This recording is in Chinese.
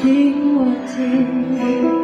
听我听。